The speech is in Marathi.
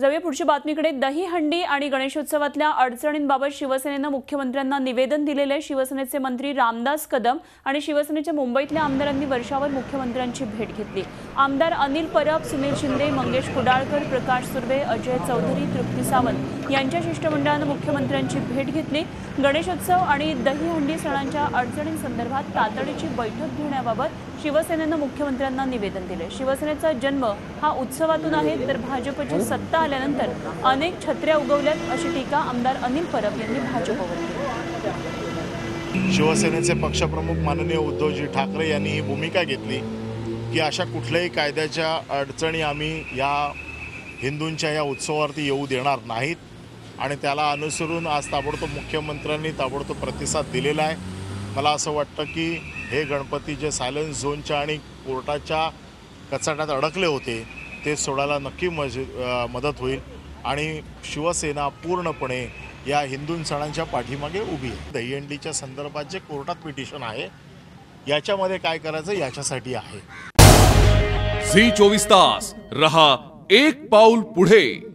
जाऊया पुढच्या बातमीकडे. दहीहंडी आणि गणेशोत्सवातल्या अडचणींबाबत शिवसेनेनं मुख्यमंत्र्यांना निवेदन दिलेले शिवसेनेचे मंत्री रामदास कदम आणि शिवसेनेच्या मुंबईतल्या आमदारांनी वर्षावर मुख्यमंत्र्यांची भेट घेतली. आमदार अनिल परब सुनील शिंदे मंगेश कुडाळकर प्रकाश सुर्वे अजय चौधरी तृप्ती सावंत यांच्या शिष्टमंडळानं मुख्यमंत्र्यांची भेट घेतली. गणेशोत्सव आणि दहीहंडी सणांच्या अडचणींसंदर्भात तातडीची बैठक घेण्याबाबत शिवसेनेनं मुख्यमंत्र्यांना निवेदन दिले शिवसेनेचा जन्म हा उत्सवातून आहे. तर भाजपची सत्ता झाल्यानंतर अनेक छत्र्या उगवल्यात अशी टीका आमदार अनिल परब यांनी भाजपवर केली. शिवसेनेचे पक्षप्रमुख माननीय उद्धवजी ठाकरे यांनी ही भूमिका घेतली की अशा कुठल्याही कायद्याच्या अडचणी आम्ही या हिंदूंच्या या उत्सवावरती येऊ देणार नाहीत आणि त्याला अनुसरून आज ताबडतोब मुख्यमंत्र्यांनी ताबडतोब प्रतिसाद दिलेला आहे. मला असं वाटतं की हे गणपती जे सायलेन्स झोनच्या आणि कोर्टाच्या कचाट्यात अडकले होते ते सोडायला नक्की मज मदत होईल आणि शिवसेना पूर्णपणे या हिंदू सणांच्या पाठीमागे उभी आहे. दहीहंडीच्या संदर्भात जे कोर्टात पिटिशन आहे याच्यामध्ये काय करायचं याच्यासाठी आहे. झी चोवीस तास रहा एक पाऊल पुढे.